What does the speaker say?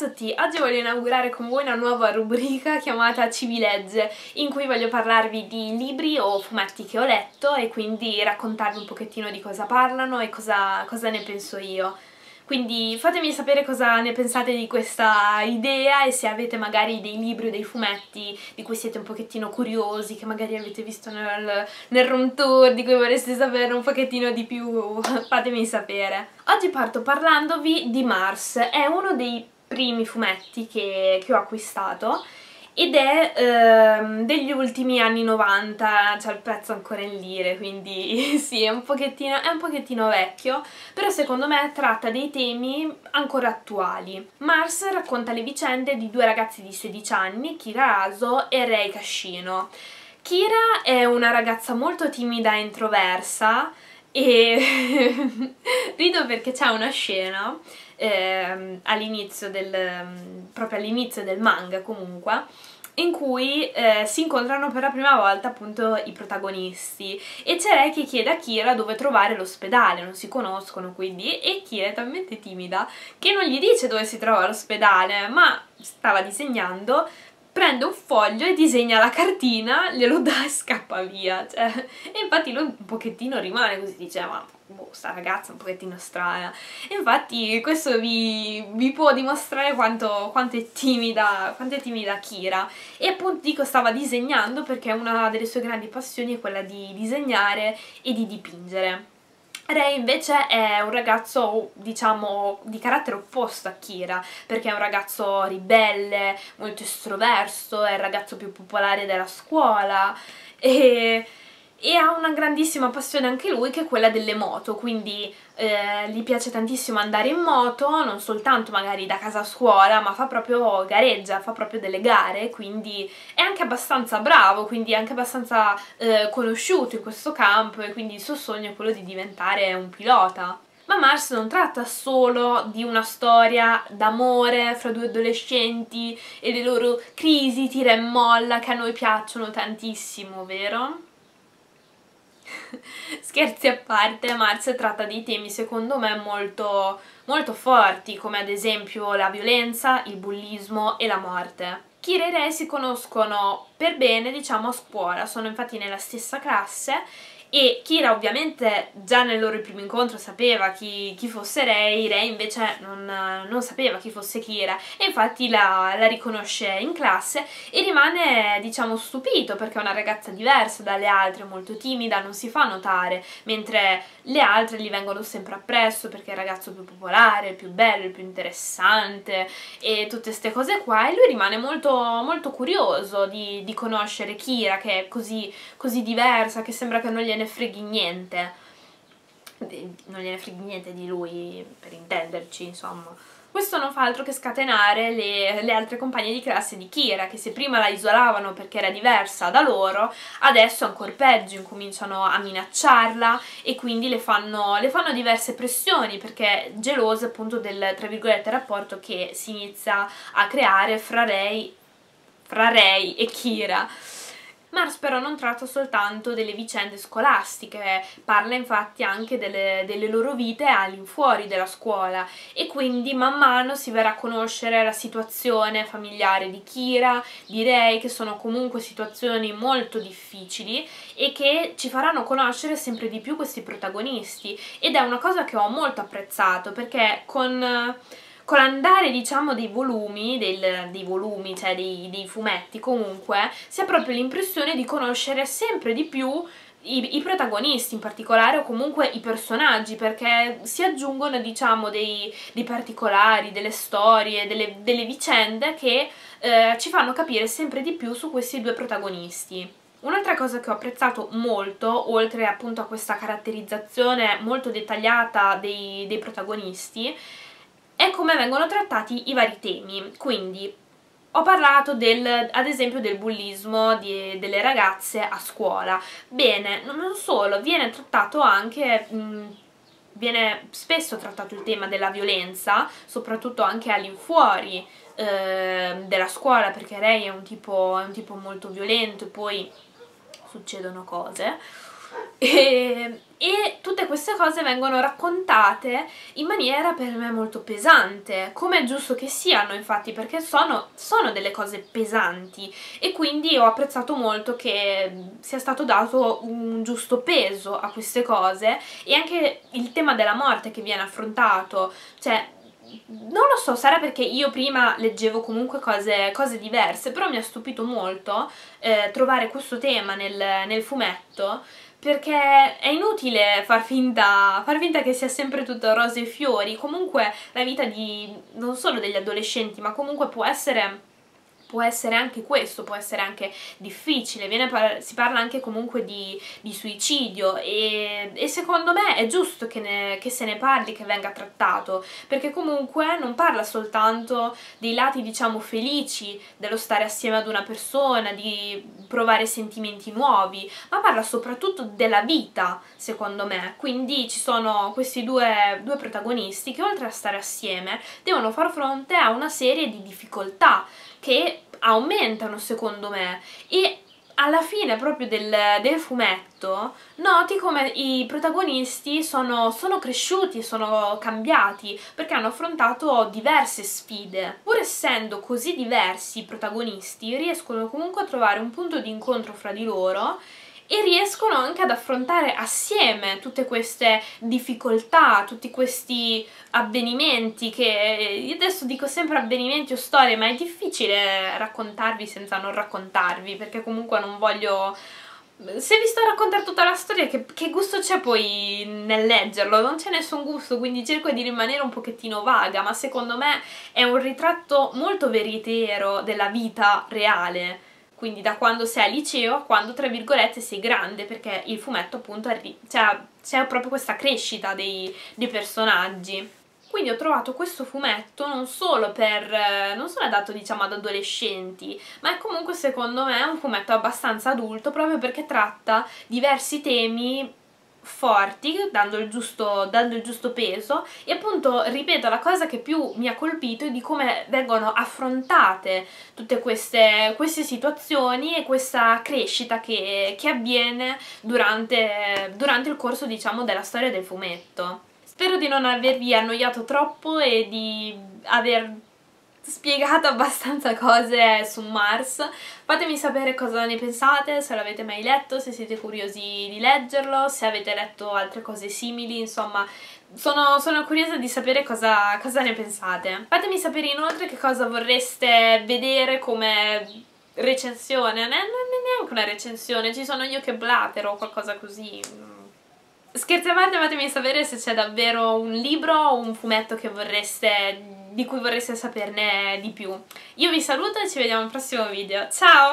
tutti, oggi voglio inaugurare con voi una nuova rubrica chiamata Civilegge in cui voglio parlarvi di libri o fumetti che ho letto e quindi raccontarvi un pochettino di cosa parlano e cosa, cosa ne penso io. Quindi fatemi sapere cosa ne pensate di questa idea e se avete magari dei libri o dei fumetti di cui siete un pochettino curiosi, che magari avete visto nel, nel room tour, di cui vorreste sapere un pochettino di più, fatemi sapere. Oggi parto parlandovi di Mars, è uno dei primi fumetti che, che ho acquistato ed è ehm, degli ultimi anni 90, c'è il prezzo ancora in lire, quindi sì, è un, pochettino, è un pochettino vecchio, però secondo me tratta dei temi ancora attuali. Mars racconta le vicende di due ragazzi di 16 anni, Kira Aso e Rei Cascino. Kira è una ragazza molto timida e introversa e rido perché c'è una scena eh, all'inizio del, proprio all'inizio del manga comunque, in cui eh, si incontrano per la prima volta appunto i protagonisti. E c'è lei che chiede a Kira dove trovare l'ospedale, non si conoscono quindi e Kira è talmente timida che non gli dice dove si trova l'ospedale ma stava disegnando prende un foglio e disegna la cartina, glielo dà e scappa via cioè, e infatti lui un pochettino rimane così, dice ma boh, sta ragazza è un pochettino strana. Infatti questo vi, vi può dimostrare quanto, quanto, è timida, quanto è timida Kira. E appunto dico stava disegnando perché una delle sue grandi passioni è quella di disegnare e di dipingere. Ray invece è un ragazzo, diciamo, di carattere opposto a Kira, perché è un ragazzo ribelle, molto estroverso, è il ragazzo più popolare della scuola. E e ha una grandissima passione anche lui che è quella delle moto, quindi eh, gli piace tantissimo andare in moto, non soltanto magari da casa a scuola, ma fa proprio gareggia, fa proprio delle gare, quindi è anche abbastanza bravo, quindi è anche abbastanza eh, conosciuto in questo campo e quindi il suo sogno è quello di diventare un pilota. Ma Mars non tratta solo di una storia d'amore fra due adolescenti e le loro crisi tira e molla che a noi piacciono tantissimo, vero? Scherzi a parte, Mars tratta di temi secondo me molto, molto forti, come ad esempio la violenza, il bullismo e la morte. Kira e Rei si conoscono per bene, diciamo, a scuola, sono infatti nella stessa classe e Kira ovviamente già nel loro primo incontro sapeva chi, chi fosse Rei, Rei invece non, non, sapeva chi fosse Kira. E infatti la, la, riconosce in classe e rimane diciamo stupito perché è una ragazza diversa dalle altre, molto timida, non si fa notare, mentre le altre gli vengono sempre appresso perché è il ragazzo più popolare, il più bello, il più interessante e tutte queste cose qua. E lui rimane molto, molto curioso di, di conoscere Kira che è così, così diversa, che sembra che non gliene gliene freghi niente non gliene freghi niente di lui per intenderci insomma questo non fa altro che scatenare le, le, altre compagne di classe di Kira, che se prima la isolavano perché era diversa da loro, adesso ancora peggio, incominciano a minacciarla e quindi le fanno, le fanno diverse pressioni perché gelose appunto del, rapporto che si inizia a creare fra Rei, fra Rei e Kira. Mars però non tratta soltanto delle vicende scolastiche, parla infatti anche delle, delle loro vite all'infuori della scuola e quindi man mano si verrà a conoscere la situazione familiare di Kira, di Rei, che sono comunque situazioni molto difficili e che ci faranno conoscere sempre di più questi protagonisti ed è una cosa che ho molto apprezzato perché con con l'andare diciamo dei volumi, del, dei volumi, cioè dei, dei fumetti comunque, si ha proprio l'impressione di conoscere sempre di più i, i, protagonisti in particolare o comunque i personaggi perché si aggiungono diciamo dei, dei particolari, delle storie, delle, delle vicende che eh, ci fanno capire sempre di più su questi due protagonisti. Un'altra cosa che ho apprezzato molto, oltre appunto a questa caratterizzazione molto dettagliata dei, dei protagonisti, è come vengono trattati i vari temi, quindi ho parlato del, ad esempio del bullismo di, delle ragazze a scuola, bene, non solo, viene trattato anche... Mh, viene spesso trattato il tema della violenza, soprattutto anche all'infuori eh, della scuola, perché Ray è un, tipo, è un tipo molto violento e poi succedono cose e, e tutte queste cose vengono raccontate in maniera per me molto pesante, come è giusto che siano infatti perché sono, sono delle cose pesanti. E quindi ho apprezzato molto che sia stato dato un giusto peso a queste cose e anche il tema della morte che viene affrontato, cioè non lo so, sarà perché io prima leggevo comunque cose, cose diverse, però mi ha stupito molto eh, trovare questo tema nel, nel fumetto perché è inutile far finta, far finta che sia sempre tutto rose e fiori, comunque la vita di non solo degli adolescenti, ma comunque può essere può essere anche questo, può essere anche difficile, par si parla anche comunque di, di suicidio e, e, secondo me è giusto che, ne, che, se ne parli, che venga trattato, perché comunque non parla soltanto dei lati diciamo felici dello stare assieme ad una persona, di provare sentimenti nuovi, ma parla soprattutto della vita, secondo me, quindi ci sono questi due, due protagonisti che oltre a stare assieme devono far fronte a una serie di difficoltà che aumentano secondo me e alla fine proprio del, del, fumetto noti come i protagonisti sono, sono cresciuti, sono cambiati perché hanno affrontato diverse sfide. Pur essendo così diversi i protagonisti riescono comunque a trovare un punto di incontro fra di loro e riescono anche ad affrontare assieme tutte queste difficoltà, tutti questi avvenimenti che io adesso dico sempre avvenimenti o storie, ma è difficile raccontarvi senza non raccontarvi, perché comunque non voglio se vi sto a raccontare tutta la storia, che, che gusto c'è poi nel leggerlo? Non c'è nessun gusto, quindi cerco di rimanere un pochettino vaga, ma secondo me è un ritratto molto veritiero della vita reale quindi da quando sei al liceo a quando tra virgolette sei grande perché il fumetto appunto cioè, c'è proprio questa crescita dei, dei, personaggi. Quindi ho trovato questo fumetto non solo per non solo adatto diciamo ad adolescenti ma è comunque secondo me un fumetto abbastanza adulto proprio perché tratta diversi temi forti, dando il, giusto, dando il giusto peso e appunto, ripeto, la cosa che più mi ha colpito è di come vengono affrontate tutte queste, queste situazioni e questa crescita che, che avviene durante, durante il corso, diciamo, della storia del fumetto. Spero di non avervi annoiato troppo e di aver spiegato abbastanza cose su Mars. Fatemi sapere cosa ne pensate, se l'avete mai letto, se siete curiosi di leggerlo, se avete letto altre cose simili, insomma sono, sono curiosa di sapere cosa, cosa ne pensate. Fatemi sapere inoltre che cosa vorreste vedere come recensione, non è, neanche una recensione, ci sono io che blatero o qualcosa così. Scherzi a parte, fatemi sapere se c'è davvero un libro o un fumetto che vorreste di cui vorreste saperne di più. Io vi saluto e ci vediamo al prossimo video. Ciao!